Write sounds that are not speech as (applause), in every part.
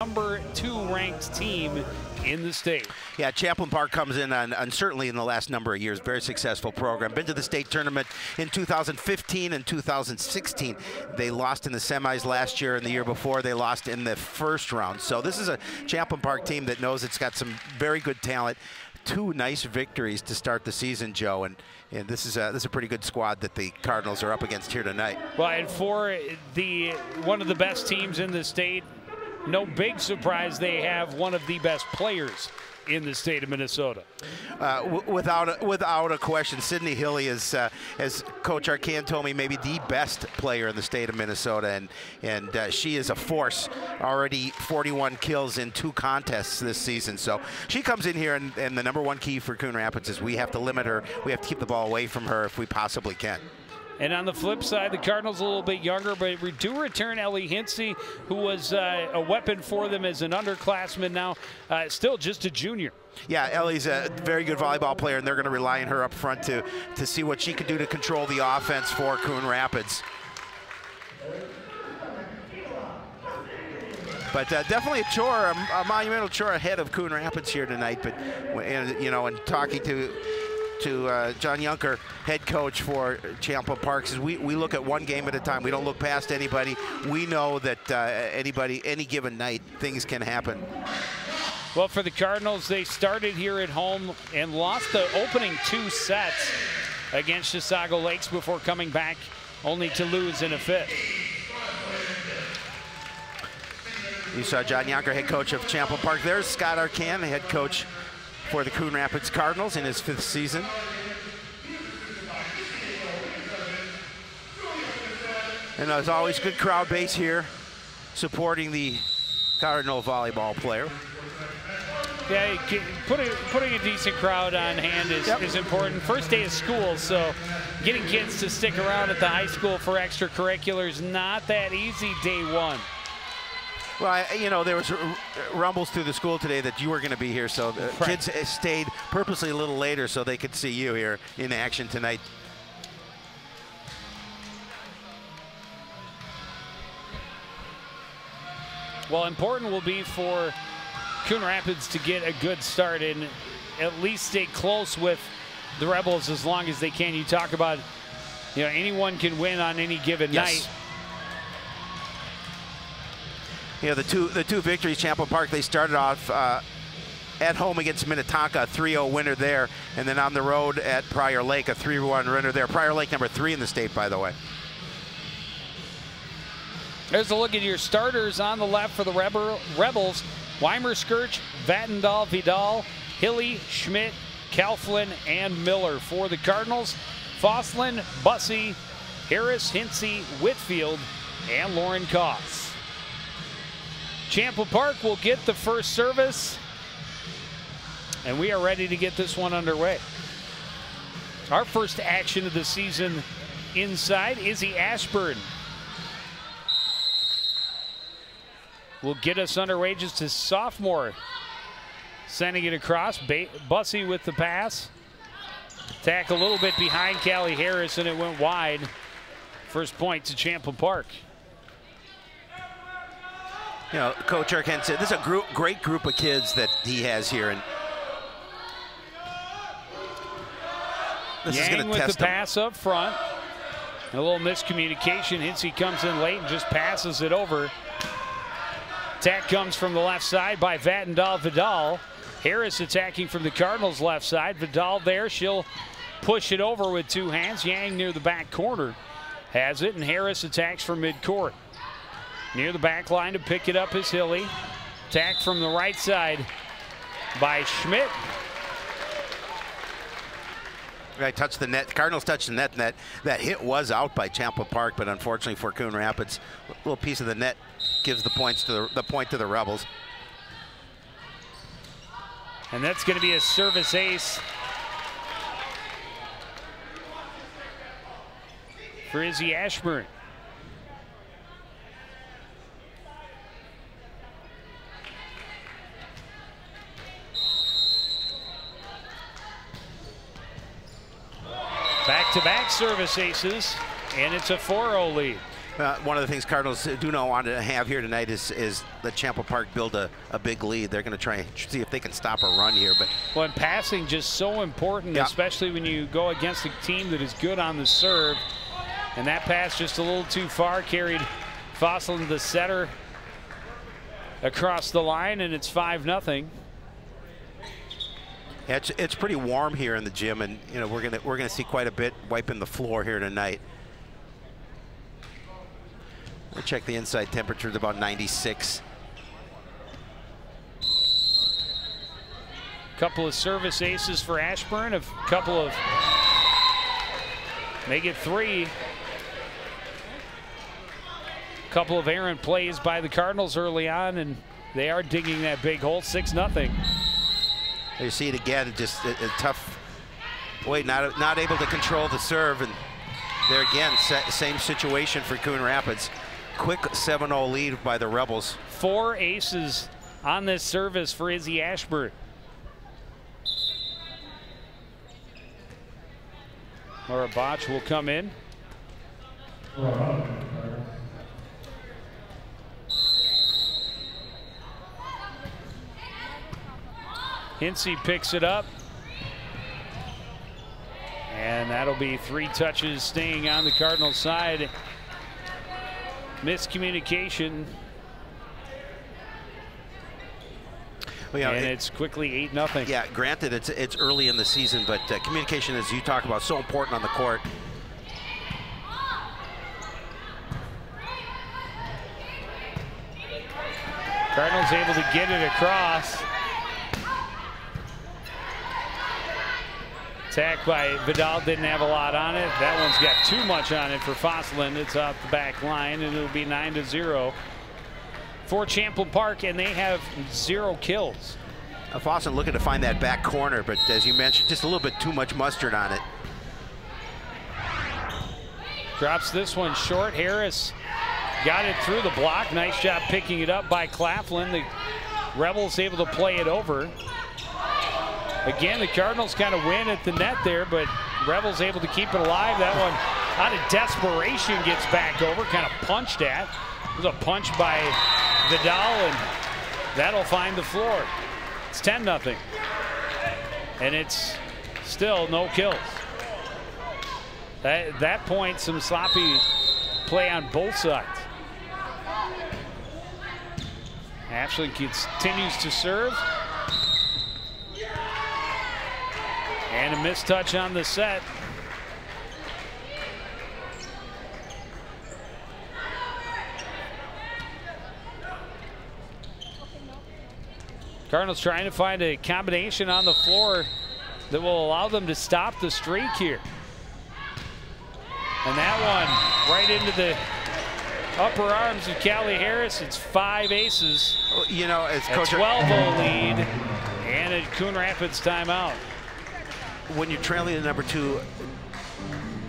number two ranked team in the state. Yeah, Champlin Park comes in on, on, certainly in the last number of years, very successful program. Been to the state tournament in 2015 and 2016. They lost in the semis last year and the year before they lost in the first round. So this is a Champlin Park team that knows it's got some very good talent. Two nice victories to start the season, Joe, and and this is a this is a pretty good squad that the Cardinals are up against here tonight. Well, and for the one of the best teams in the state, no big surprise they have one of the best players in the state of Minnesota. Uh, without a, without a question, Sydney Hilly is, uh, as Coach Arcan told me, maybe the best player in the state of Minnesota, and and uh, she is a force. Already 41 kills in two contests this season, so she comes in here, and, and the number one key for Coon Rapids is we have to limit her. We have to keep the ball away from her if we possibly can. And on the flip side, the Cardinals a little bit younger, but we do return Ellie Hinsey, who was uh, a weapon for them as an underclassman now, uh, still just a junior. Yeah, Ellie's a very good volleyball player, and they're going to rely on her up front to, to see what she can do to control the offense for Coon Rapids. But uh, definitely a chore, a, a, monumental chore ahead of Coon Rapids here tonight. But and, you know, and talking to to uh, John Yunker, head coach for Champlin Parks, is we, we look at one game at a time. We don't look past anybody. We know that uh, anybody, any given night, things can happen. Well, for the Cardinals, they started here at home and lost the opening two sets against Chisago Lakes before coming back only to lose in a fifth. You saw John Yonker, head coach of Champlin Park. There's Scott Arcan, the head coach for the Coon Rapids Cardinals in his fifth season. And there's always good crowd base here supporting the Cardinal volleyball player. Yeah, putting, putting a decent crowd on hand is, yep. is important. First day of school, so getting kids to stick around at the high school for extracurriculars, not that easy day one. Well, I, you know, there was rumbles through the school today that you were going to be here, so uh, the right. kids uh, stayed purposely a little later so they could see you here in action tonight. Well, important will be for Coon Rapids to get a good start and at least stay close with the Rebels as long as they can. You talk about, you know, anyone can win on any given yes. night you know, the two the two victories, Champlin Park, they started off uh, at home against Minnetonka, a 3-0 winner there, and then on the road at Prior Lake, a 3-1 winner there. Prior Lake number three in the state, by the way. There's a look at your starters on the left for the Rebel, Rebels. Weimer, Skirch, Vattendahl, Vidal, Hilly, Schmidt, Kauflin, and Miller. For the Cardinals, Foslin, Bussey, Harris, Hinsey, Whitfield, and Lauren Koss. Champlin Park will get the first service. And we are ready to get this one underway. Our first action of the season inside, Izzy Ashburn. Will get us underway just as sophomore. Sending it across, Bussey with the pass. Tack a little bit behind Callie Harris and it went wide. First point to Champlin Park you know, Coach Arcan said this is a group, great group of kids that he has here, and this Yang is going to test the pass up front. A little miscommunication. Hinsey comes in late and just passes it over. Attack comes from the left side by Vattendahl Vidal. Harris attacking from the Cardinals' left side. Vidal there. She'll push it over with two hands. Yang near the back corner has it, and Harris attacks from midcourt. Near the back line to pick it up is Hilly. Attack from the right side by Schmidt. I touched the net. Cardinals touched the net, and that, that hit was out by Champlin Park, but unfortunately for Coon Rapids, a little piece of the net gives the points to the, the point to the Rebels. And that's going to be a service ace for Izzy Ashburn. Back-to-back -back service aces, and it's a 4-0 lead. Uh, one of the things Cardinals do not want to have here tonight is is the Champlin Park build a, a big lead. They're going to try and see if they can stop a run here. But well, when passing just so important, yeah. especially when you go against a team that is good on the serve. And that pass just a little too far carried Fosslin the setter across the line, and it's five nothing. Yeah, it's it's pretty warm here in the gym, and you know we're gonna we're gonna see quite a bit wiping the floor here tonight. I check the inside temperature is about 96. Couple of service aces for Ashburn, a couple of make it three. Couple of errant plays by the Cardinals early on, and they are digging that big hole, six nothing. You see it again, just a, a tough wait, not not able to control the serve, and there again, same situation for Coon Rapids quick 7-0 lead by the Rebels. Four aces on this service for Izzy Ashburn. Laura Botch will come in. Hinsey picks it up. And that'll be three touches staying on the Cardinal side miscommunication. Well, yeah, and it, it's quickly 8 nothing. Yeah, granted, it's it's early in the season, but uh, communication, as you talk about, so important on the court. Cardinals able to get it across. Attack by Vidal didn't have a lot on it. That one's got too much on it for Fosslin. It's off the back line, and it'll be 9 to 0 for Champlin Park, and they have zero kills. Uh, Fosslin looking to find that back corner, but as you mentioned, just a little bit too much mustard on it. Drops this one short. Harris got it through the block. Nice job picking it up by Claflin. The Rebels able to play it over. Again, the Cardinals kind of win at the net there, but Rebels able to keep it alive. That one out of desperation gets back over, kind of punched at. It was a punch by Vidal, and that'll find the floor. It's 10 nothing, And it's still no kills. At that point, some sloppy play on both sides. Ashland continues to serve. And a missed touch on the set. Cardinals trying to find a combination on the floor that will allow them to stop the streak here. And that one right into the upper arms of Callie Harris. It's five aces. You know, it's Coach 12 lead and a Coon Rapids timeout when you're trailing the number two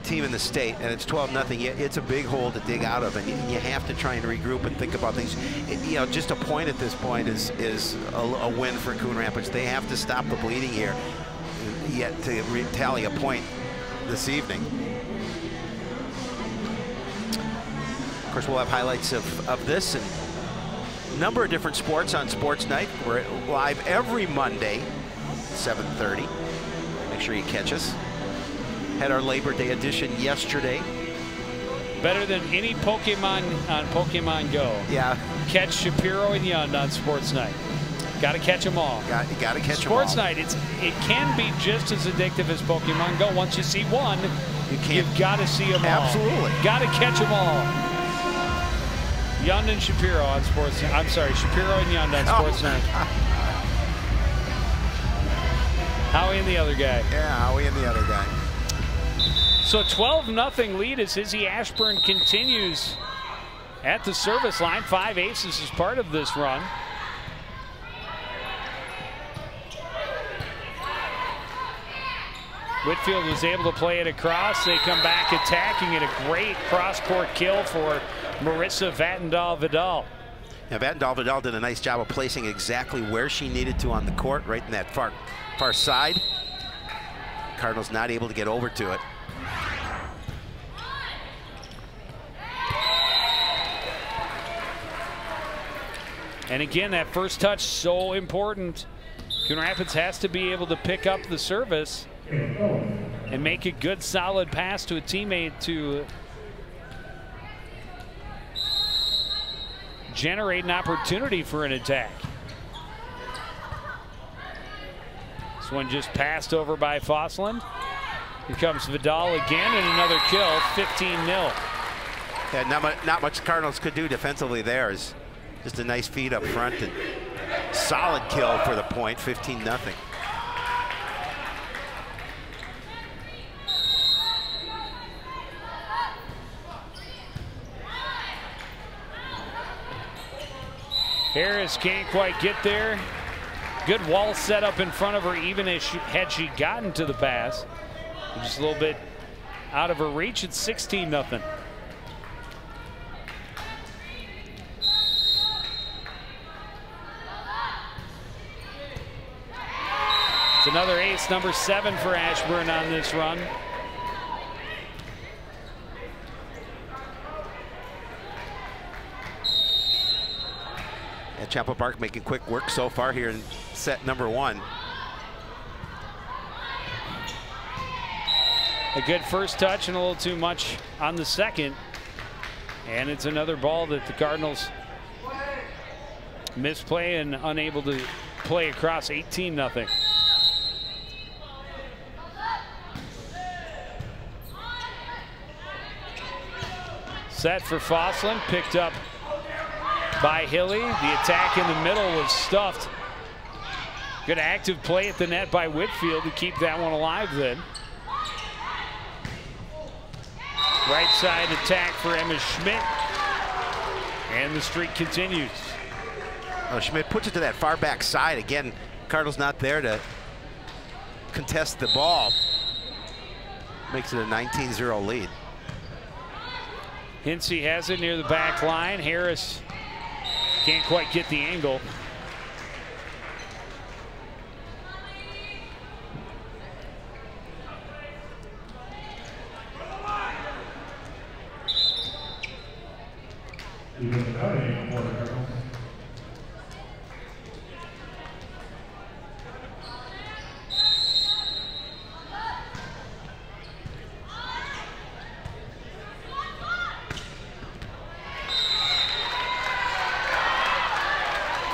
team in the state and it's 12 nothing it's a big hole to dig out of and you, have to try and regroup and think about things. It, you know just a point at this point is is a, a, win for Coon Rapids. They have to stop the bleeding here yet to tally a point this evening. Of course we'll have highlights of, of this and number of different sports on sports night. We're live every Monday 730 Make sure you catch us. Had our Labor Day edition yesterday. Better than any Pokemon on Pokemon Go. Yeah. Catch Shapiro and Yund on Sports Night. Got to catch them all. Got, got to catch Sports them all. Sports Night, it's it can be just as addictive as Pokemon Go. Once you see one, you can't. You've got to see them Absolutely. all. Absolutely. Got to catch them all. Yund and Shapiro on Sports. I'm sorry, Shapiro and Yund on. (laughs) Sports oh. Night. (laughs) Howie and the other guy. Yeah, Howie and the other guy. So 12 nothing lead as Izzy Ashburn continues at the service line. Five aces is part of this run. Whitfield was able to play it across. They come back attacking it. A great cross-court kill for Marissa Vattendahl Vidal. Now, Vattendahl Vidal did a nice job of placing exactly where she needed to on the court, right in that far far side. Cardinals not able to get over to it. And again, that first touch so important. Coon Rapids has to be able to pick up the service and make a good solid pass to a teammate to generate an opportunity for an attack. This one just passed over by Fossland. Here comes Vidal again and another kill, 15 0. Yeah, not much, not much Cardinals could do defensively there. Is just a nice feed up front and solid kill for the point, 15 0. Harris can't quite get there. Good wall set up in front of her, even as she, had she gotten to the pass. Just a little bit out of her reach. It's 16 nothing. It's another ace, number seven for Ashburn on this run. Champlin Park making quick work so far here in set number one. A good first touch and a little too much on the second. And it's another ball that the Cardinals misplay and unable to play across 18 nothing. Set for Fossland, picked up by Hilly. The attack in the middle was stuffed. Good active play at the net by Whitfield to keep that one alive then. Right side attack for Emma Schmidt. And the streak continues. Oh, Schmidt puts it to that far back side. Again, Cardinals not there to contest the ball. Makes it a 19-0 lead. Hinsey has it near the back line. Harris can't quite get the angle.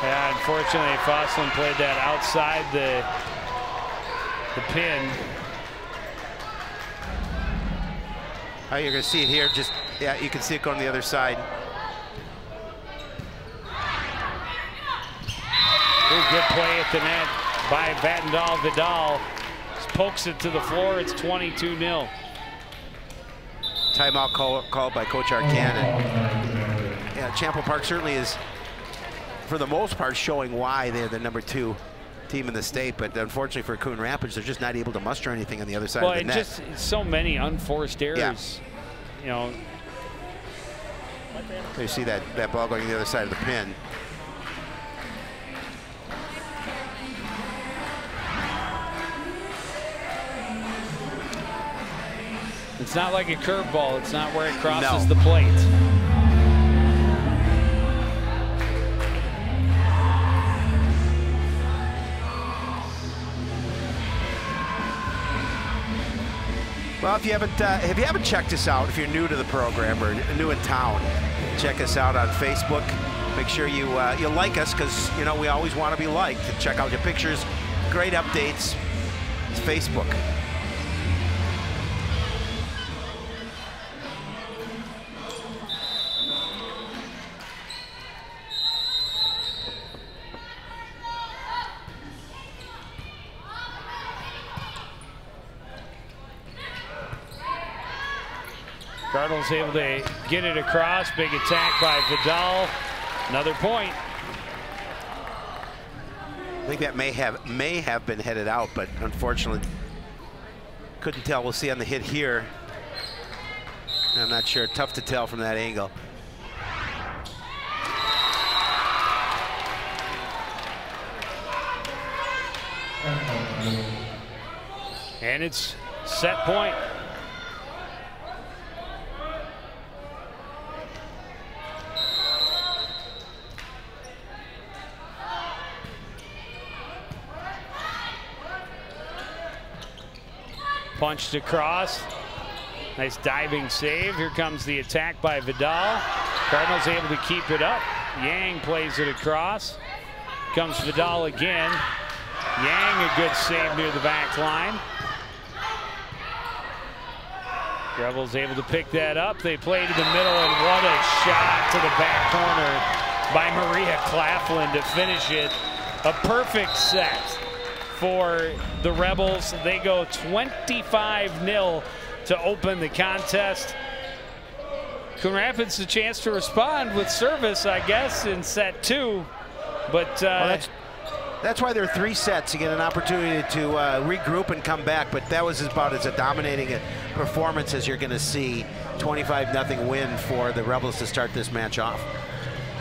Yeah, Fossland played that outside the the pin. Oh, you're going to see it here. Just yeah, you can see it going the other side. Ooh, good play at the net by Vattendahl Vidal. Just pokes it to the floor. It's 22 0. Timeout call, called by Coach Arcan. And, yeah, Champlin Park certainly is, for the most part, showing why they're the number two team in the state. But unfortunately for Coon Rapids, they're just not able to muster anything on the other side well, of the net. just so many unforced errors. Yeah. You know, You see that, that ball going to the other side of the pin. it's not like a curveball. It's not where it crosses No. the plate. Well, if you haven't uh, if you haven't checked us out, if you're new to the program or new in town, check us out on Facebook. Make sure you uh, you like us because you know we always want to be liked. Check out your pictures, great updates. It's Facebook. Cardinals able to get it across. Big attack by Vidal. Another point. I think that may have may have been headed out, but unfortunately couldn't tell. We'll see on the hit here. I'm not sure. Tough to tell from that angle. And it's set point. Punched across. Nice diving save. Here comes the attack by Vidal. Cardinals able to keep it up. Yang plays it across. Comes Vidal again. Yang a good save near the back line. Rebels able to pick that up. They play to the middle, and what a shot to the back corner by Maria Claflin to finish it. A perfect set for the Rebels. They go 25-0 to open the contest. Coon Rapids a chance to respond with service, I guess, in set two. But uh, well, that's, that's why there are three sets. to get an opportunity to uh, regroup and come back. But that was about as a dominating a performance as you're going to see. 25 0 win for the Rebels to start this match off.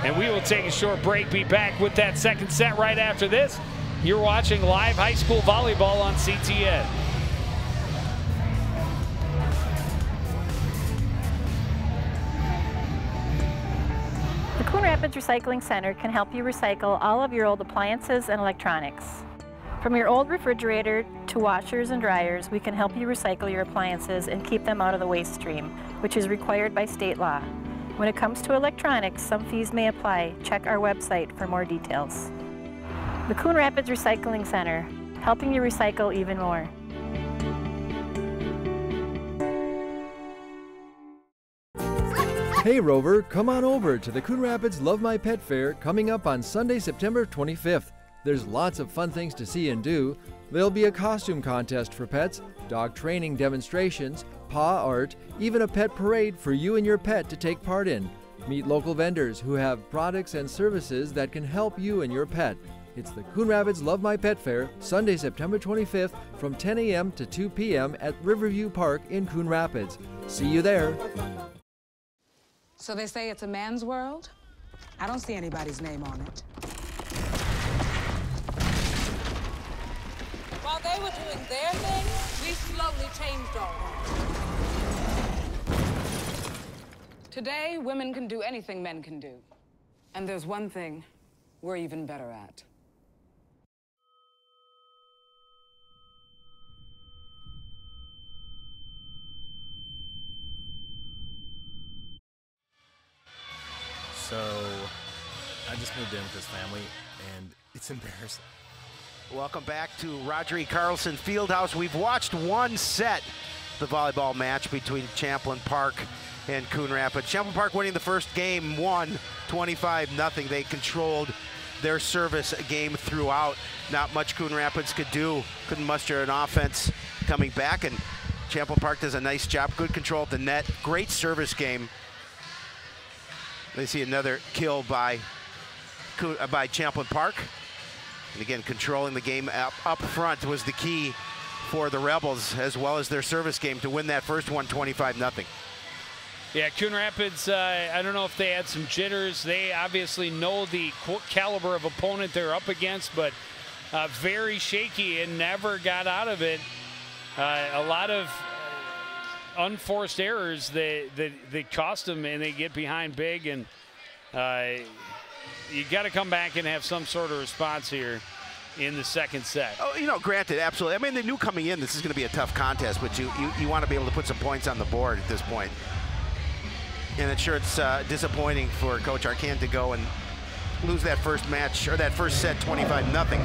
And we will take a short break. Be back with that second set right after this. You're watching live high school volleyball on CTN. The Coon Rapids Recycling Center can help you recycle all of your old appliances and electronics. From your old refrigerator to washers and dryers, we can help you recycle your appliances and keep them out of the waste stream, which is required by state law. When it comes to electronics, some fees may apply. Check our website for more details. The Coon Rapids Recycling Center, helping you recycle even more. Hey Rover, come on over to the Coon Rapids Love My Pet Fair coming up on Sunday, September 25th. There's lots of fun things to see and do. There'll be a costume contest for pets, dog training demonstrations, paw art, even a pet parade for you and your pet to take part in. Meet local vendors who have products and services that can help you and your pet. It's the Coon Rapids Love My Pet Fair, Sunday, September 25th from 10 a.m. to 2 p.m. at Riverview Park in Coon Rapids. See you there. So they say it's a man's world? I don't see anybody's name on it. While they were doing their thing, we slowly changed ours. Today, women can do anything men can do. And there's one thing we're even better at. So I just moved in with this family, and it's embarrassing. Welcome back to Roger E. Carlson Fieldhouse. We've watched one set, the volleyball match between Champlin Park and Coon Rapids. Champlin Park winning the first game, won 25 0 They controlled their service game throughout. Not much Coon Rapids could do. Couldn't muster an offense coming back, and Champlin Park does a nice job. Good control of the net. Great service game. They see another kill by, uh, by Champlin Park. And again, controlling the game up, up front was the key for the Rebels, as well as their service game, to win that first one 25 0 yeah, Coon Rapids, uh, I don't know if they had some jitters. They obviously know the caliber of opponent they're up against, but uh, very shaky and never got out of it. Uh, a lot of unforced errors that, that, that cost them, and they get behind big. And uh, you got to come back and have some sort of response here in the second set. Oh, you know, granted, absolutely. I mean, they knew coming in this is going to be a tough contest, but you, you, you want to be able to put some points on the board at this point. And I'm sure it's uh, disappointing for Coach Arcand to go and lose that first match or that first set 25 nothing.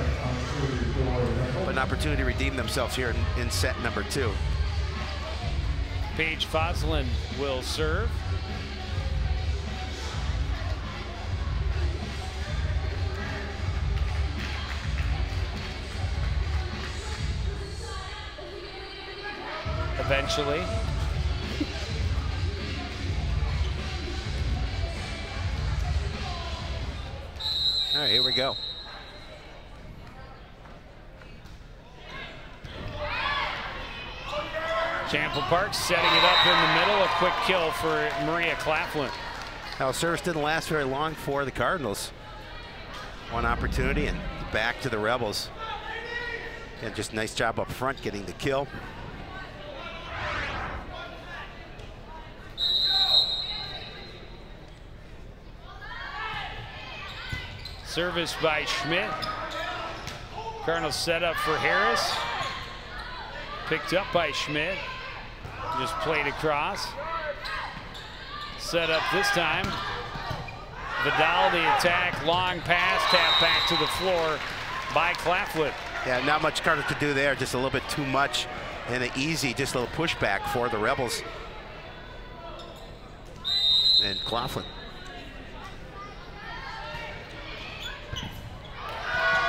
But an opportunity to redeem themselves here in, in set number two. Paige Foslin will serve. Eventually. All right, here we go. Champlin Park setting it up in the middle. A quick kill for Maria Claflin. Now, service didn't last very long for the Cardinals. One opportunity and back to the Rebels. And just nice job up front getting the kill. Service by Schmidt. Cardinals set up for Harris. Picked up by Schmidt. Just played across. Set up this time. Vidal the attack, long pass, tap back to the floor by Claflin. Yeah, not much Carter could do there, just a little bit too much and an easy, just a little pushback for the Rebels. And Claflin.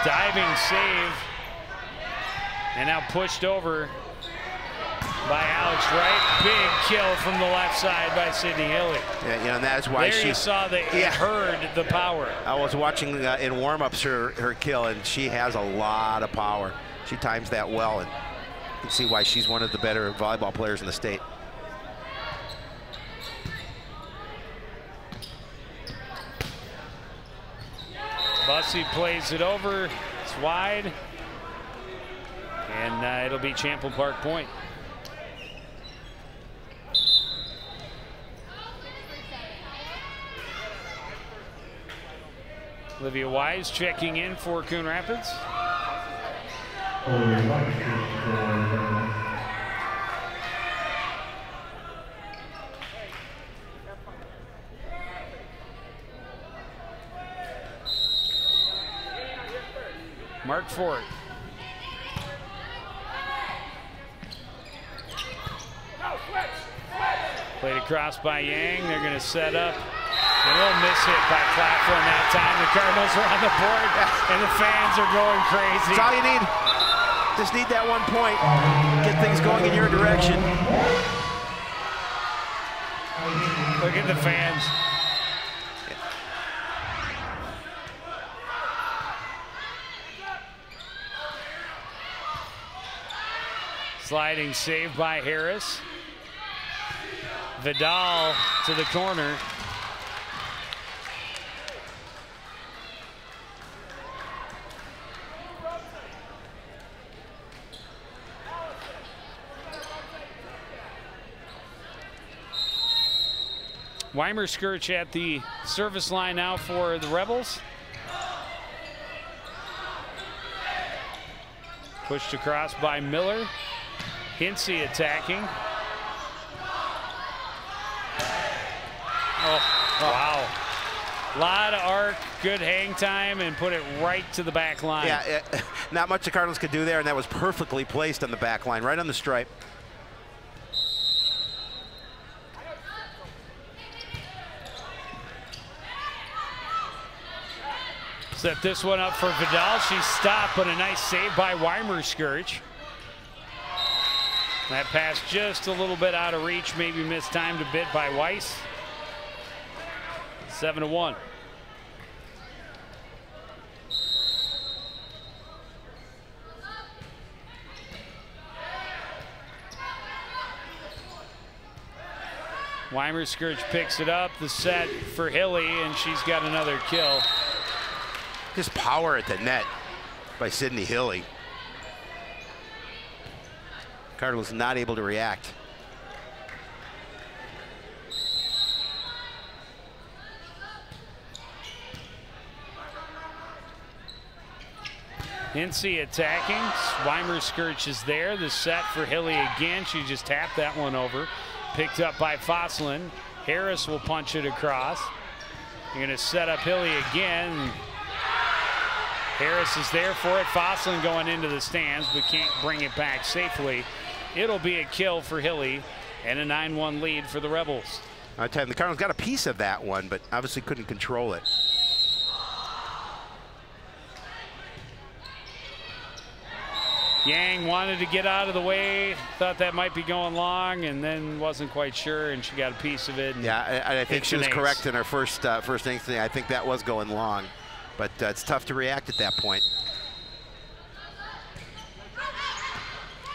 Diving save. And now pushed over by Alex Wright. Big kill from the left side by Sydney Hilly. Yeah, you know, and that's why there she saw the yeah. heard the power. I was watching uh, in warm-ups her, her kill, and she has a lot of power. She times that well, and you can see why she's one of the better volleyball players in the state. Bussey plays it over. It's wide. And uh, it'll be Champlin Park point. Olivia Wise checking in for Coon Rapids. Mark Ford. Played across by Yang. They're going to set up. A little miss hit by Claflin that time. The Cardinals are on the board, and the fans are going crazy. That's all you need. Just need that one point. Get things going in your direction. Look at the fans. Sliding save by Harris. Vidal to the corner. Weimer Skirch at the service line now for the Rebels. Pushed across by Miller. Hinsey attacking. Oh, wow. Lot of arc, good hang time, and put it right to the back line. Yeah, it, (laughs) not much the Cardinals could do there, and that was perfectly placed on the back line, right on the stripe. Set this one up for Vidal. She stopped, but a nice save by Weimer Skirch. That pass just a little bit out of reach, maybe mistimed a bit by Weiss. Seven to one. Weimer Skirch picks it up. The set for Hilly, and she's got another kill. Just power at the net by Sydney Hilly. Cardinals not able to react. Hinsey attacking. Weimer Skirch is there. The set for Hilly again. She just tapped that one over. Picked up by Fosslin. Harris will punch it across. You're going to set up Hilly again. Harris is there for it. Fosslin going into the stands, but can't bring it back safely. It'll be a kill for Hilly and a 9-1 lead for the Rebels. I tell you, the Cardinals got a piece of that one, but obviously couldn't control it. Yang wanted to get out of the way, thought that might be going long, and then wasn't quite sure, and she got a piece of it. Yeah, I, I think she was ace. correct in her first uh, first instinct. I think that was going long, but uh, it's tough to react at that point.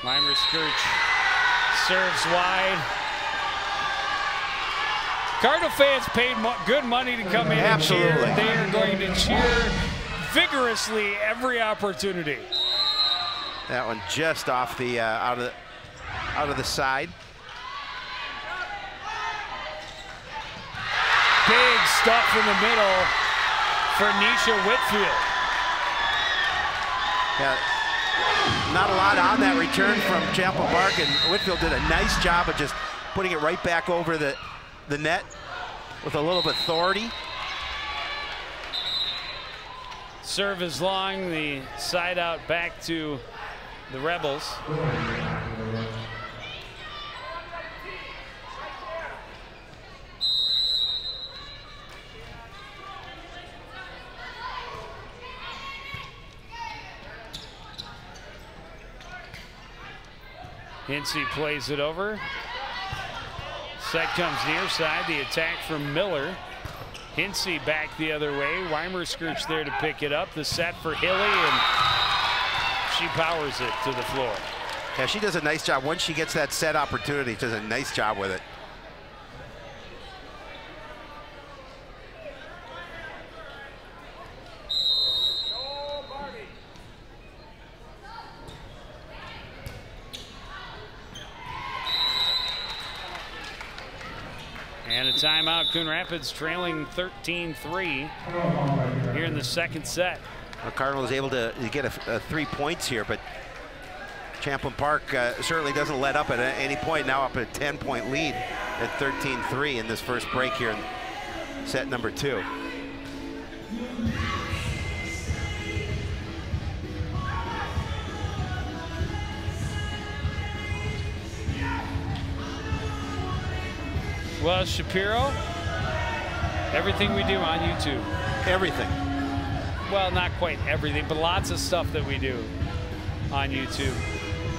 Weimer Skirch serves wide. Cardinal fans paid mo good money to come in Absolutely. and cheer. They are going to cheer vigorously every opportunity. That one just off the uh, out of the out of the side. Big stuff in the middle for Nisha Whitfield. Yeah, not a lot on that return from Champlin Park, and Whitfield did a nice job of just putting it right back over the, the net with a little authority. Serve is long, the side out back to the Rebels. Hinsey plays it over. Set comes near side. The attack from Miller. Hinsey back the other way. Weimerskirch there to pick it up. The set for Hilly, and she powers it to the floor. Yeah, she does a nice job. Once she gets that set opportunity, she does a nice job with it. Timeout. Coon Rapids trailing 13-3 here in the second set. Cardinal is able to get a, a three points here, but Champlin Park uh, certainly doesn't let up at any point. Now up a 10-point lead at 13-3 in this first break here in set number two. Well, Shapiro, everything we do on YouTube. Everything. Well, not quite everything, but lots of stuff that we do on YouTube.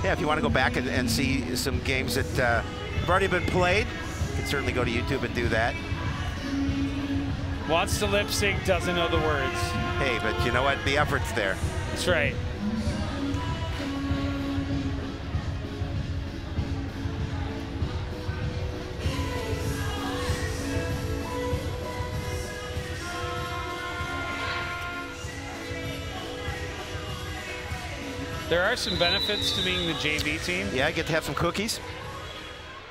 Yeah, if you want to go back and, and see some games that uh, have already been played, you can certainly go to YouTube and do that. Wants to lip sync, doesn't know the words. Hey, but you know what? The effort's there. That's right. There are some benefits to being the JV team. Yeah, I get to have some cookies.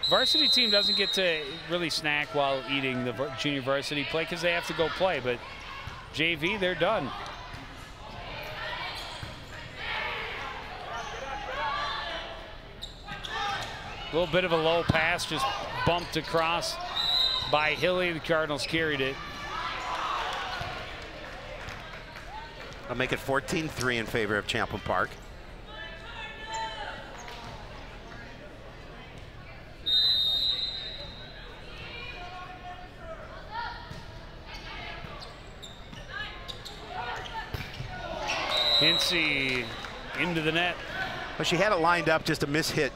Varsity team doesn't get to really snack while eating the junior varsity play because they have to go play, but JV, they're done. A little bit of a low pass, just bumped across by Hilly. The Cardinals carried it. I'll make it 14-3 in favor of Champlin Park. Hinsey into the net. But she had it lined up, just a miss hit.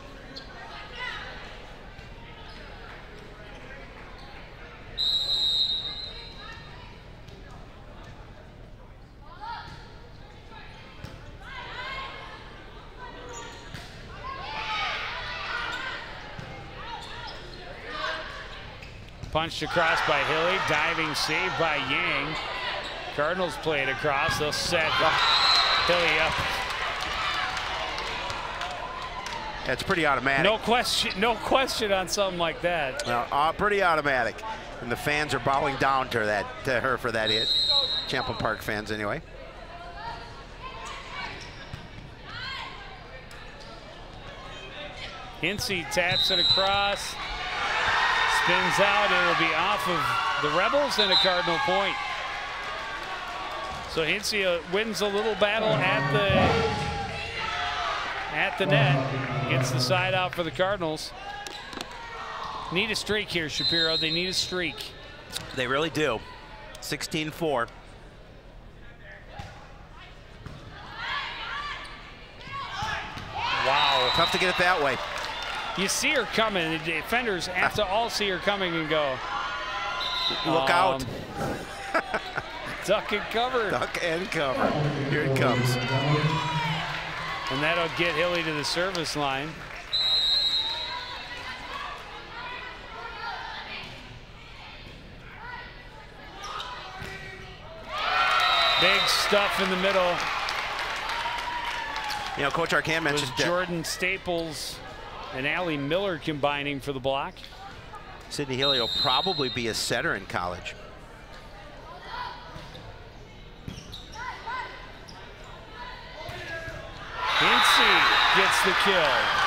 Punched across by Hilly, diving save by Yang. Cardinals play it across, they'll set Up. That's pretty automatic. No question, no question on something like that. Well, uh, pretty automatic. And the fans are bowing down to that to her for that hit. Champlin Park fans anyway. Hinsey taps it across, spins out, and it'll be off of the Rebels and a Cardinal point. So uh, wins a little battle at the at the net, gets the side out for the Cardinals. Need a streak here, Shapiro. They need a streak. They really do. 16-4. Wow. Tough to get it that way. You see her coming. The defenders have to all see her coming and go. Look out. (laughs) Duck and cover. Duck and cover. Here it comes. And that'll get Hilly to the service line. Big stuff in the middle. You know, Coach Arcand Was mentioned that Jordan Staples and Allie Miller combining for the block. Sydney Hilly will probably be a setter in college. Hinsey gets the kill.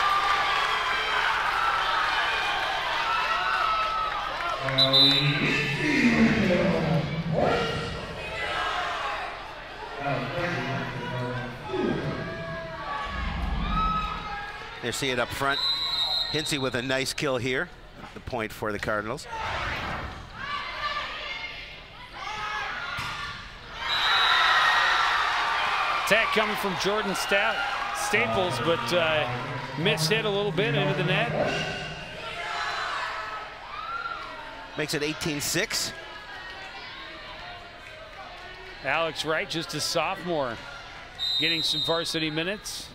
They see it up front. Hinsey with a nice kill here. The point for the Cardinals. Attack coming from Jordan Sta Staples, but uh, missed hit a little bit into the net. Makes it 18-6. Alex Wright, just a sophomore, getting some varsity minutes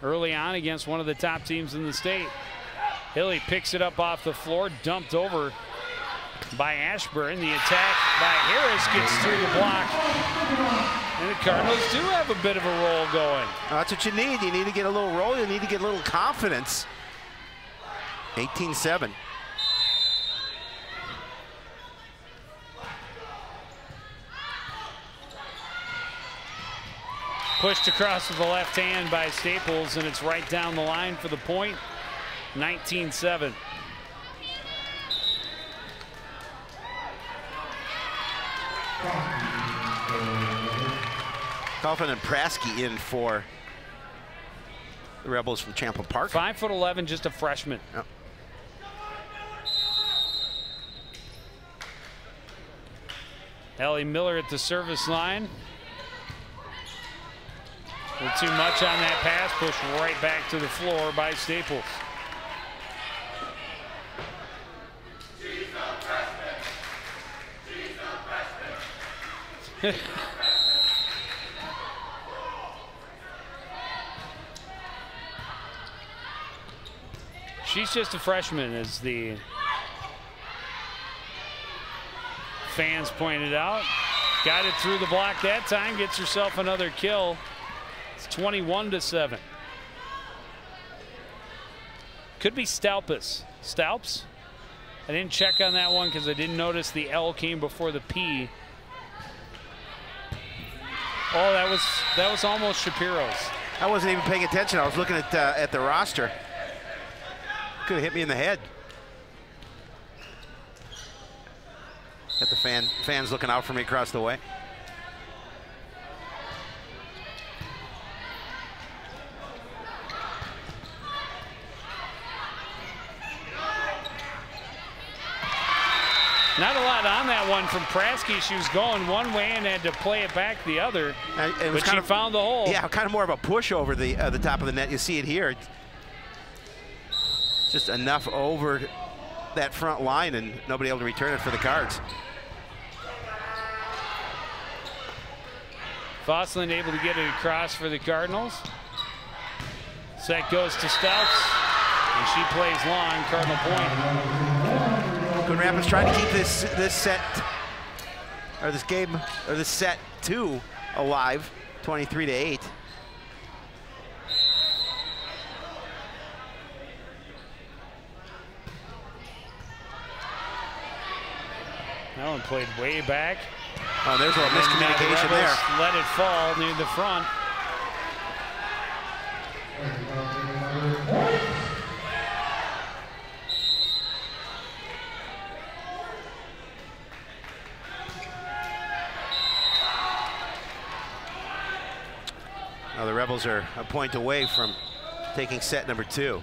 early on against one of the top teams in the state. Hilly picks it up off the floor, dumped over by Ashburn. The attack by Harris gets through the block. And the Cardinals do have a bit of a roll going. that's what you need. You need to get a little roll. You need to get a little confidence. 18-7. Pushed across with the left hand by Staples, and it's right down the line for the point. 19-7. Kaufman and Prasky in for the Rebels from Champlin Park. Five foot 11, just a freshman. Yep. Ellie Miller at the service line. A little too much on that pass, pushed right back to the floor by Staples. She's (laughs) (laughs) just a freshman, as the fans pointed out. Got it through the block that time, gets herself another kill. It's 21 to 7. Could be Stalpus. Stalps? I didn't check on that one because I didn't notice the L came before the P. Oh, that was that was almost Shapiro's. I wasn't even paying attention. I was looking at uh, at the roster. Could have hit me in the head. Got the fan fans looking out for me across the way. Not a lot on that one from Prasky. She was going one way and had to play it back the other. And was but kind she of, found the hole. Yeah, kind of more of a push over the uh, the top of the net. You see it here. Just enough over that front line and nobody able to return it for the Cards. Fosland able to get it across for the Cardinals. Set goes to Stouts, and she plays long, Cardinal point. Coon Rapids trying to keep this this set or this game or this set two alive, 23 to 8. One played way back. Oh, there's a little miscommunication the there. Let it fall near the front. Now the Rebels are a point away from taking set number two.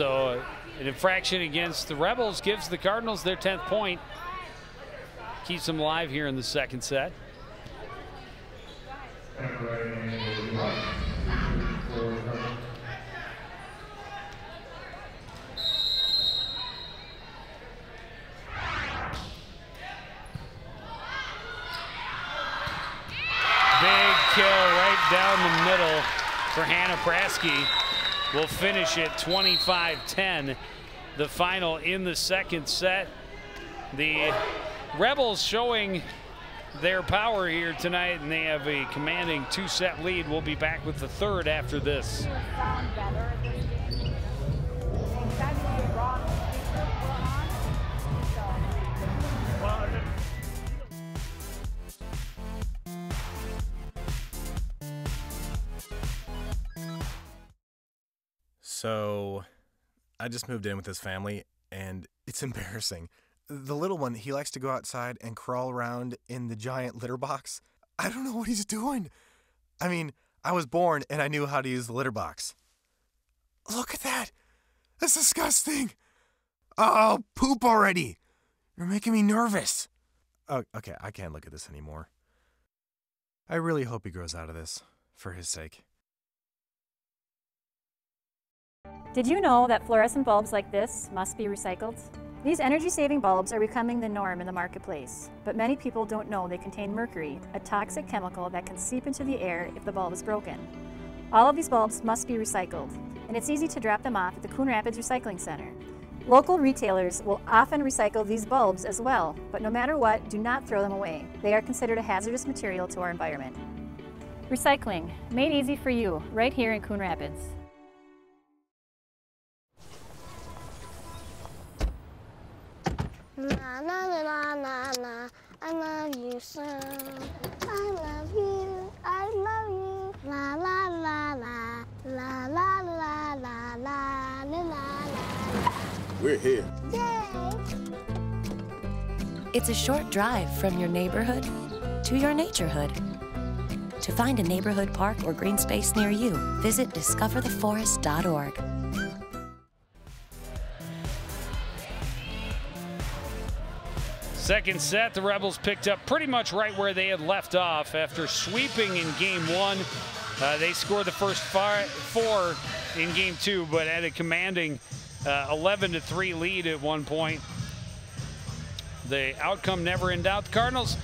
So uh, an infraction against the Rebels gives the Cardinals their 10th point. Keeps them live here in the second set. Big kill right down the middle for Hannah Prasky. Will finish it 25-10. The final in the second set. The Rebels showing their power here tonight, and they have a commanding two set lead. We'll be back with the third after this. I just moved in with his family, and it's (laughs) embarrassing. The little one, he likes to go outside and crawl around in the giant litter box. I don't know what he's doing. I mean, I was born and I knew how to use the litter box. Look at that! That's disgusting! Oh, poop already! You're making me nervous. Oh, okay, I can't look at this anymore. I really hope he grows out of this, for his sake. Did you know that fluorescent bulbs like this must be recycled? These energy-saving bulbs are becoming the norm in the marketplace, but many people don't know they contain mercury, a toxic chemical that can seep into the air if the bulb is broken. All of these bulbs must be recycled, and it's easy to drop them off at the Coon Rapids Recycling Center. Local retailers will often recycle these bulbs as well, but no matter what, do not throw them away. They are considered a hazardous material to our environment. Recycling, made easy for you, right here in Coon Rapids. Na na na na na na. I love you so. I love you. I love you. La la la la. La la la la la la la la. We're here. Yay! It's a short drive from your neighborhood to your naturehood. To find a neighborhood park or green space near you, visit discovertheforest.org. Second set, the Rebels picked up pretty much right where they had left off after sweeping in game one. Uh, they scored the first five, four in game two, but had a commanding uh, 11 to 3 lead at one point. The outcome never in doubt. The Cardinals,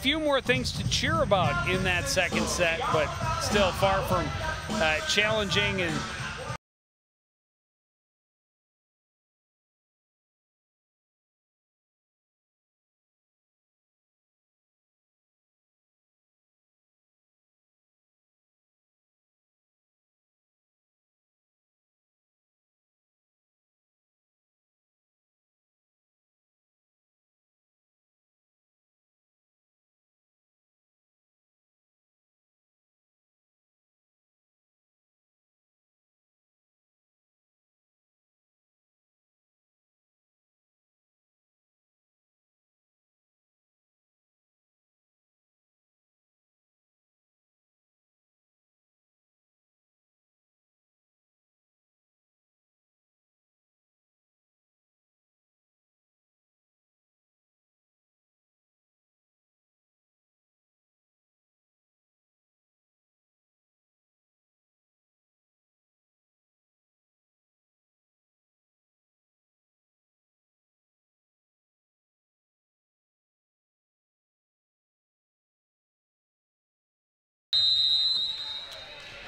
few more things to cheer about in that second set, but still far from uh, challenging and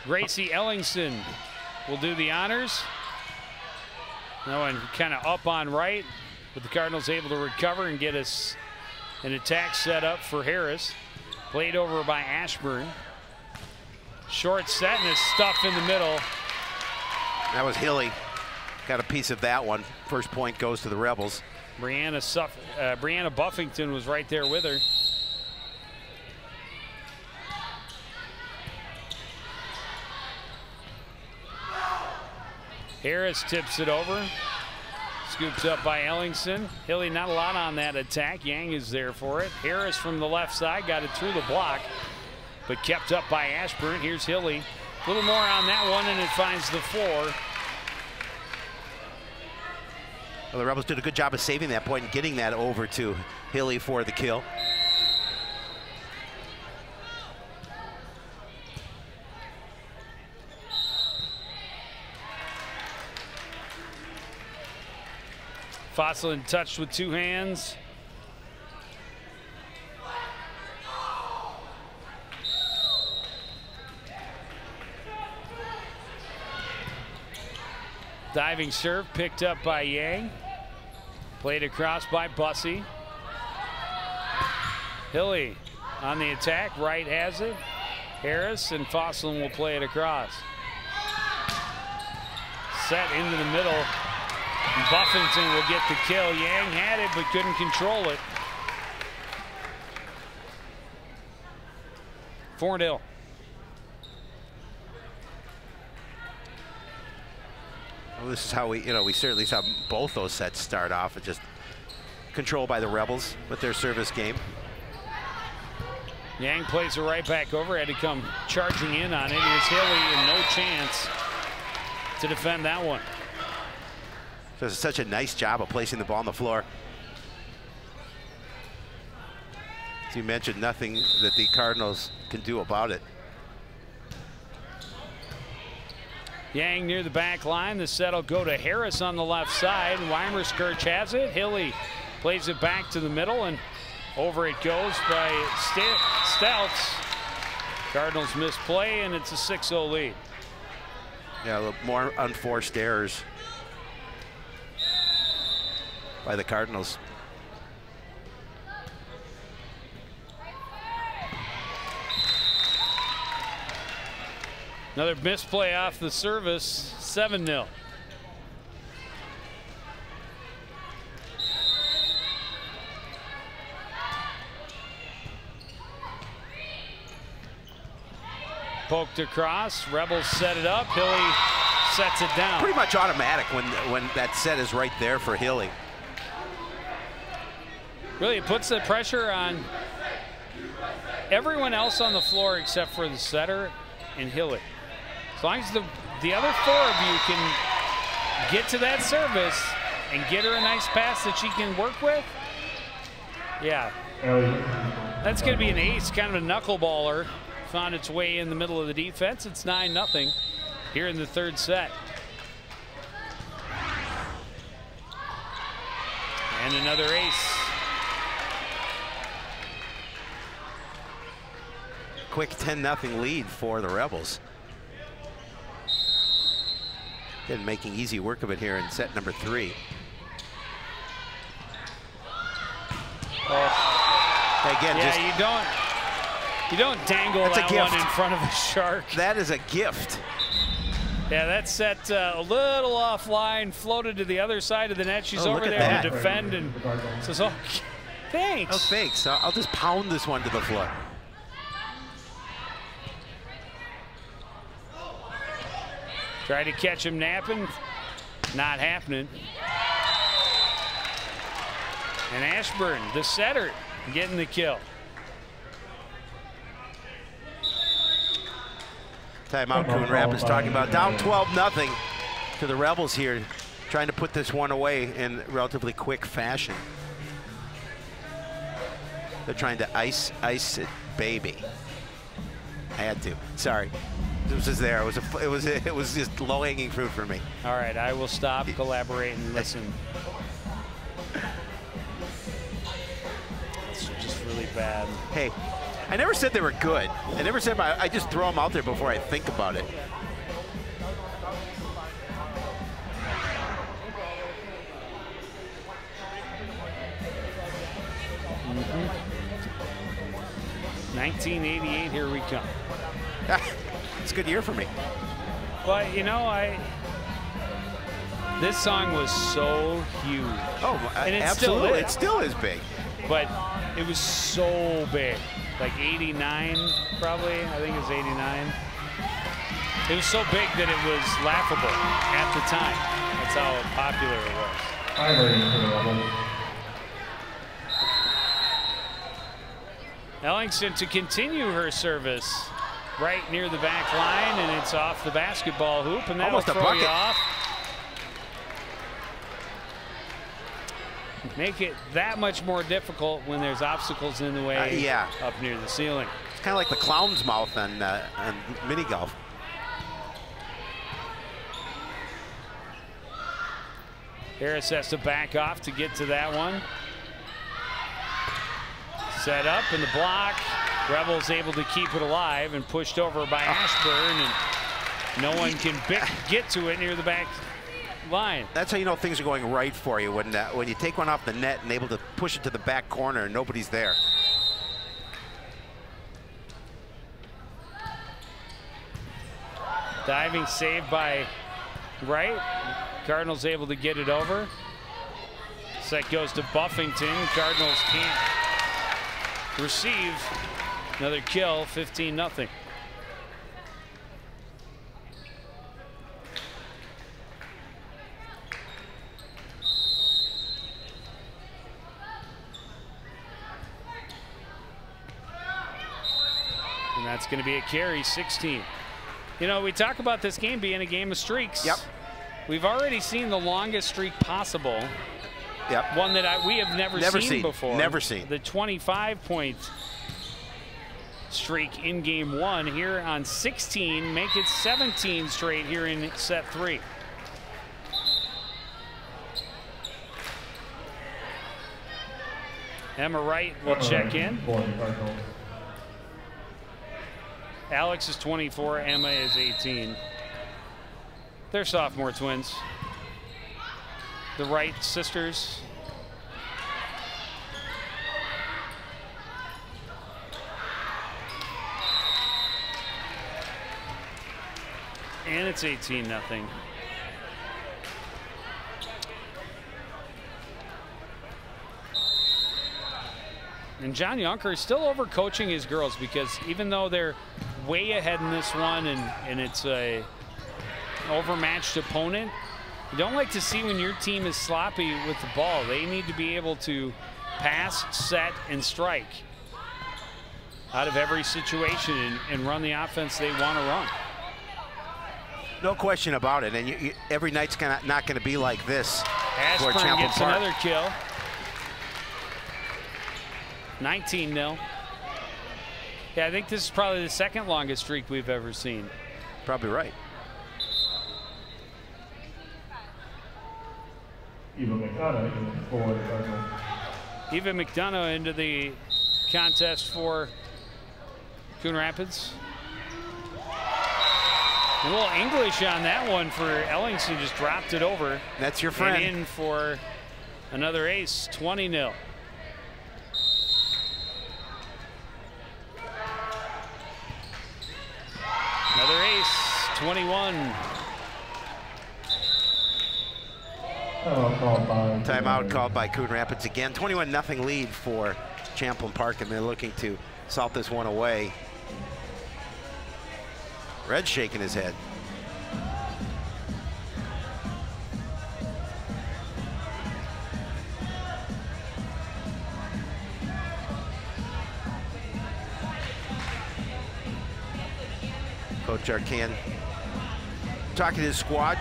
Gracie Ellingson will do the honors. That one kind of up on right, but the Cardinals able to recover and get us an attack set up for Harris. Played over by Ashburn. Short set and a stuff in the middle. That was Hilly. Got a piece of that one. First point goes to the Rebels. Brianna, Suff uh, Brianna Buffington was right there with her. Harris tips it over. Scoops up by Ellingson. Hilly not a lot on that attack. Yang is there for it. Harris from the left side got it through the block, but kept up by Ashburn. Here's Hilly. A little more on that one, and it finds the floor. Well, the Rebels did a good job of saving that point and getting that over to Hilly for the kill. Fosselin touched with two hands. Diving serve picked up by Yang. Played across by Bussey. Hilly on the attack, right has it. Harris and Fosslin will play it across. Set into the middle. Buffington will get the kill. Yang had it but couldn't control it. Four nil. Oh. Well, this is how we, you know, we certainly saw both those sets start off. It just controlled by the Rebels with their service game. Yang plays it right back over. Had to come charging in on it. Here's Hilly and no chance to defend that one. Does such a nice job of placing the ball on the floor. As you mentioned, nothing that the Cardinals can do about it. Yang near the back line. The set will go to Harris on the left side. Weimer Weimerskirch has it. Hilly plays it back to the middle and over it goes by St Stouts. Cardinals misplay and it's a 6-0 lead. Yeah, a more unforced errors by the Cardinals. Another misplay off the service, 7-0. Poked across, Rebels set it up, Hilly sets it down. Pretty much automatic when, when that set is right there for Hilly. Really, it puts the pressure on everyone else on the floor except for the setter and Hilly. As long as the, the other four of you can get to that service and get her a nice pass that she can work with, yeah. That's going to be an ace, kind of a knuckleballer. Found its way in the middle of the defense. It's 9 0 here in the third set. And another ace. Quick 10 0 lead for the Rebels. Again, making easy work of it here in set number three. Oh. Again, yeah, just, you don't you don't dangle that one in front of a shark. that is a gift. Yeah, that set uh, a little offline, floated to the other side of the net. She's Oh, over there that. to defend and says, "Oh, thanks." Oh, thanks. I'll just pound this one to the floor. Try to catch him napping, not happening. And Ashburn, the setter, getting the kill. Timeout, Coon Rapids talking about down 12 nothing to the Rebels here, trying to put this one away in relatively quick fashion. They're trying to ice, ice it, baby. I had to. Sorry, it was just there. It was a, it was (laughs) it was just low hanging fruit for me. All right, I will stop, collaborate, and listen. It's just really bad. Hey, I never said they were good. I never said I, I just throw them out there before I think about it. Mm-hmm. 1988, here we come. (laughs) it's a good year for me. Well, you know, I this song was so huge. Oh, and it absolutely. still is. It still is big. But it was so big, like 89 probably. I think it was 89. It was so big that it was laughable at the time. That's how popular it was. Ellingson to continue her service right near the back line, and it's off the basketball hoop, and that'll Almost throw you off. Make it that much more difficult when there's obstacles in the way Uh, yeah. up near the ceiling. It's kind of like the clown's mouth on, uh, on mini golf. Harris has to back off to get to that one. Set up in the block. Rebels able to keep it alive and pushed over by Ashburn, and no one can get to it near the back line. That's how you know things are going right for you when uh, when you take one off the net and able to push it to the back corner and nobody's there. Diving save by Wright. Cardinals able to get it over. Set goes to Buffington. Cardinals can't receive. Another kill, 15 nothing. And that's going to be a carry, 16. You know, we talk about this game being a game of streaks. Yep. We've already seen the longest streak possible. Yep. One that I, we have never, Never seen, seen. before. Never seen. The 25 point streak in game one here on 16, make it 17 straight here in set three. Emma Wright will check in. Alex is 24, Emma is 18. They're sophomore twins. The Wright sisters. It's 18 nothing. And John Yonker is still overcoaching his girls because even though they're way ahead in this one and, and it's a overmatched opponent, you don't like to see when your team is sloppy with the ball. They need to be able to pass, set, and strike out of every situation and, and run the offense they want to run. No question about it. And you, you, every night's gonna, not going to be like this for Ashburn gets Park. another kill. 19 0. Yeah, I think this is probably the second longest streak we've ever seen. Probably right. Eva McDonough for. Eva McDonough into the contest for Coon Rapids. A little English on that one for Ellingson, just dropped it over. That's your friend. And in for another ace, 20 0. Another ace, 21. Timeout called by. Timeout called by Coon Rapids again. 21 nothing lead for Champlin Park, and they're looking to salt this one away. Red shaking his head. Coach Arcan talking to his squad.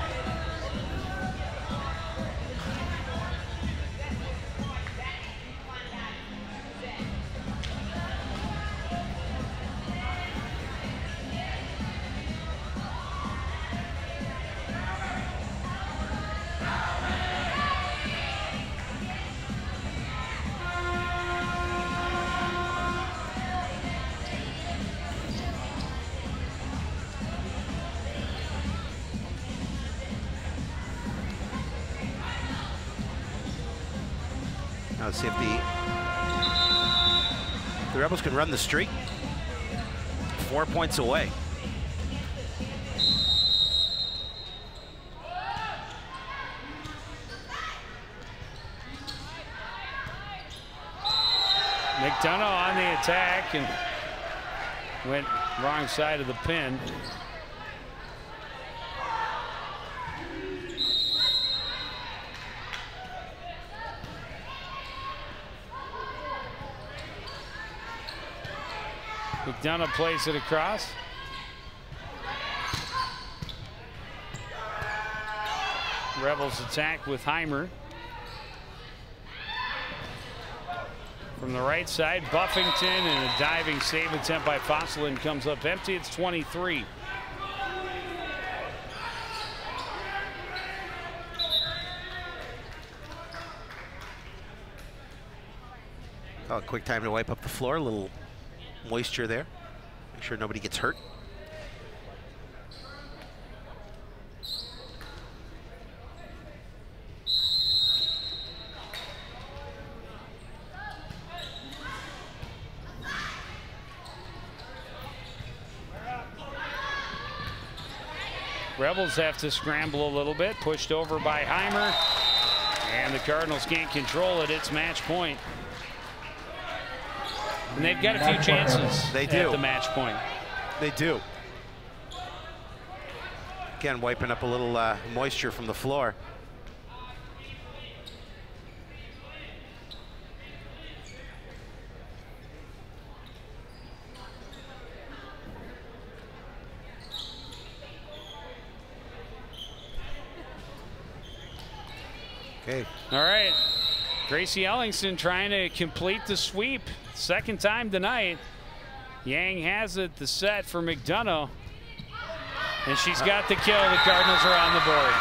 Run the streak. Four points away. McDonough on the attack and went wrong side of the pin. McDonough plays it across. Rebels attack with Heimer. From the right side, Buffington and a diving save attempt by Fosselin comes up empty. It's 23. Oh, quick time to wipe up the floor. A little moisture there. Make sure nobody gets hurt. Rebels have to scramble a little bit, pushed over by Heimer. And the Cardinals can't control it. It's match point. And they've got a few chances They do. at the match point. They do. Again, wiping up a little uh, moisture from the floor. Okay. All right. Gracie Ellingson trying to complete the sweep. Second time tonight. Yang has it, the set for McDonough. And she's got the kill. The Cardinals are on the board.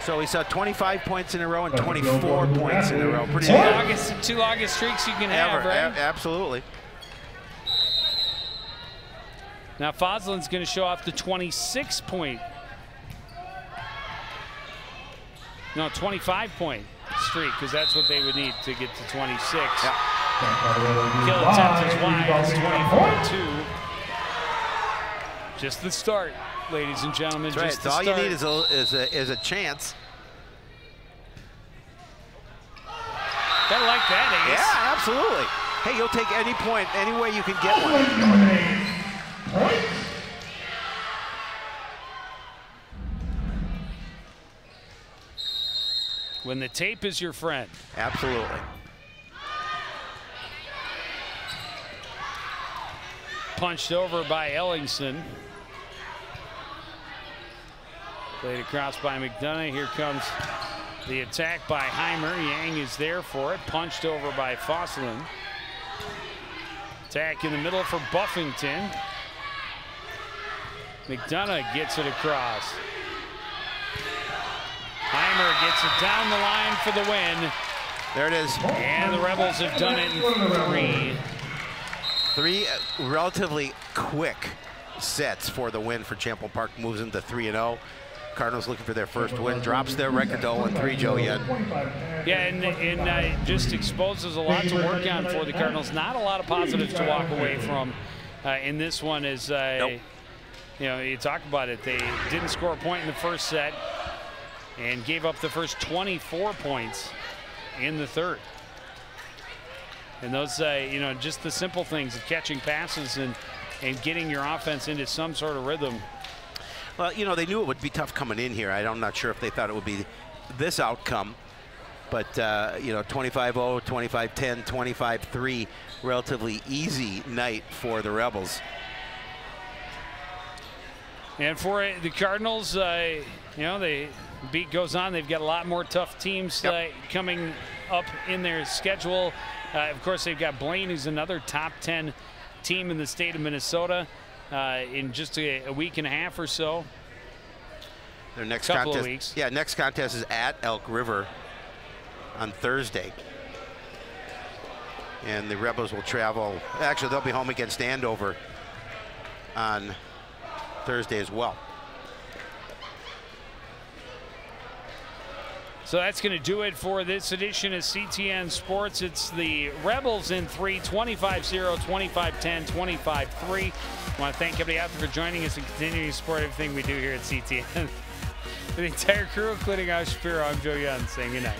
So we saw 25 points in a row and 24 points in a row. Pretty Two good. longest, two longest streaks you can have, right? Absolutely. Now Foslin's going to show off the 26 point. No, 25 point streak because that's what they would need to get to 26. Kill attempt is wide. It's 24-2. Just the start, ladies and gentlemen. That's right. Just So the all start. you need is a, is a, is a chance. Gotta like that, Ace. Yeah, absolutely. Hey, you'll take any point, any way you can get one. When the tape is your friend. Absolutely. Punched over by Ellingson. Played across by McDonough. Here comes the attack by Heimer. Yang is there for it. Punched over by Fosslin. Attack in the middle for Buffington. McDonough gets it across. Heimer gets it down the line for the win. There it is. And the Rebels have done it in three. Three uh, relatively quick sets for the win for Champlin Park. Moves into 3 0. Cardinals looking for their first win. Drops their record to 0 3, Joe Young. Yeah, and, and uh, just exposes a lot to work on for the Cardinals. Not a lot of positives to walk away from uh, in this one. Is uh, you know you talk about it. They didn't score a point in the first set and gave up the first 24 points in the third. And those, uh, you know, just the simple things of catching passes and and getting your offense into some sort of rhythm. Well, you know, they knew it would be tough coming in here. I'm not sure if they thought it would be this outcome. But, uh, you know, 25-0, 25-10, 25-3, relatively easy night for the Rebels. And for the Cardinals, uh, you know, the beat goes on. They've got a lot more tough teams uh, coming up in their schedule. Uh, of course, they've got Blaine, who's another top 10 team in the state of Minnesota uh, in just a, a week and a half or so. Their next Couple of contest, weeks. yeah, next contest is at Elk River on Thursday. And the Rebels will travel. Actually, they'll be home against Andover on Thursday as well. So that's going to do it for this edition of CTN Sports. It's the Rebels in three, 25-0, 25-10, 25-3. I want to thank everybody out there for joining us and continuing to support everything we do here at CTN. (laughs) The entire crew, including Al Shapiro, I'm Joe Young, saying goodnight.